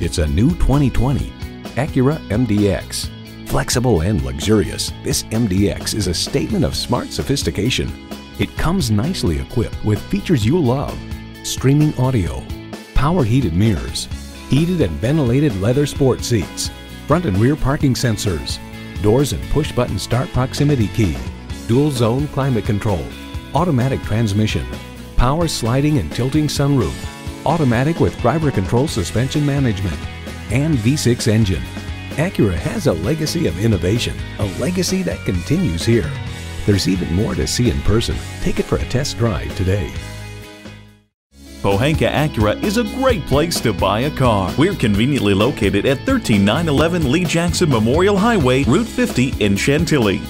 It's a new 2020 Acura MDX. Flexible and luxurious, this MDX is a statement of smart sophistication. It comes nicely equipped with features you love. Streaming audio, power heated mirrors, heated and ventilated leather sport seats, front and rear parking sensors, doors and push button start proximity key, dual zone climate control, automatic transmission, power sliding and tilting sunroof, automatic with driver control suspension management, and V6 engine. Acura has a legacy of innovation, a legacy that continues here. There's even more to see in person. Take it for a test drive today. Pohanka Acura is a great place to buy a car. We're conveniently located at 13911 Lee Jackson Memorial Highway, Route 50 in Chantilly.